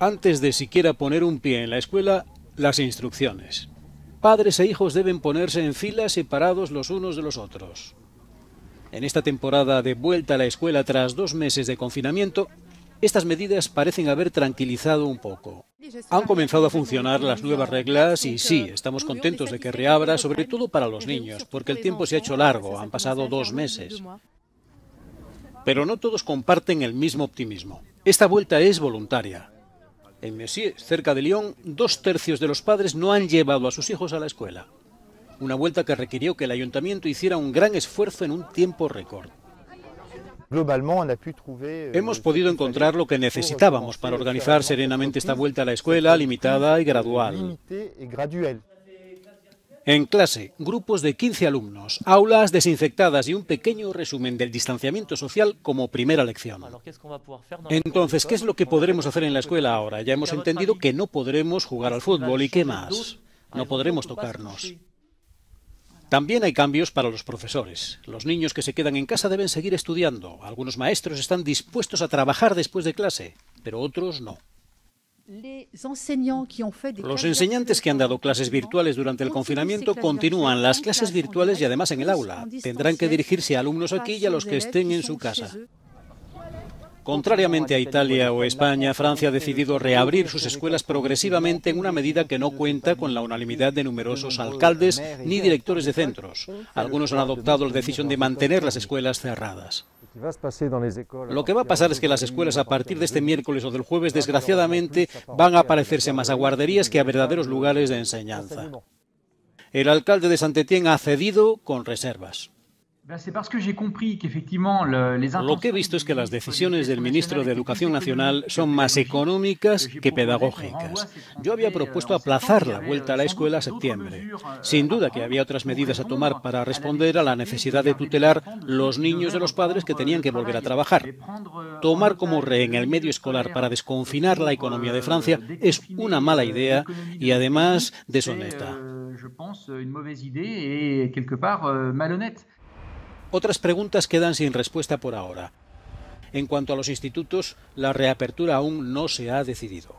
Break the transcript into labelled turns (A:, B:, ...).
A: Antes de siquiera poner un pie en la escuela, las instrucciones. Padres e hijos deben ponerse en filas separados los unos de los otros. En esta temporada de vuelta a la escuela tras dos meses de confinamiento, estas medidas parecen haber tranquilizado un poco. Han comenzado a funcionar las nuevas reglas y sí, estamos contentos de que reabra, sobre todo para los niños, porque el tiempo se ha hecho largo, han pasado dos meses. Pero no todos comparten el mismo optimismo. Esta vuelta es voluntaria. En Messier, cerca de Lyon, dos tercios de los padres no han llevado a sus hijos a la escuela. Una vuelta que requirió que el ayuntamiento hiciera un gran esfuerzo en un tiempo récord.
B: Euh,
A: Hemos podido encontrar lo que necesitábamos para organizar serenamente esta vuelta a la escuela, limitada y gradual. En clase, grupos de 15 alumnos, aulas desinfectadas y un pequeño resumen del distanciamiento social como primera lección. Entonces, ¿qué es lo que podremos hacer en la escuela ahora? Ya hemos entendido que no podremos jugar al fútbol y qué más. No podremos tocarnos. También hay cambios para los profesores. Los niños que se quedan en casa deben seguir estudiando. Algunos maestros están dispuestos a trabajar después de clase, pero otros no. Los enseñantes que han dado clases virtuales durante el confinamiento continúan las clases virtuales y además en el aula. Tendrán que dirigirse a alumnos aquí y a los que estén en su casa. Contrariamente a Italia o España, Francia ha decidido reabrir sus escuelas progresivamente en una medida que no cuenta con la unanimidad de numerosos alcaldes ni directores de centros. Algunos han adoptado la decisión de mantener las escuelas cerradas. Lo que va a pasar es que las escuelas a partir de este miércoles o del jueves, desgraciadamente, van a parecerse más a guarderías que a verdaderos lugares de enseñanza. El alcalde de Saint-Étienne ha cedido con reservas. Lo que he visto es que las decisiones del ministro de Educación Nacional son más económicas que pedagógicas. Yo había propuesto aplazar la vuelta a la escuela a septiembre. Sin duda que había otras medidas a tomar para responder a la necesidad de tutelar los niños de los padres que tenían que volver a trabajar. Tomar como rehén el medio escolar para desconfinar la economía de Francia es una mala idea y además deshonesta. Otras preguntas quedan sin respuesta por ahora. En cuanto a los institutos, la reapertura aún no se ha decidido.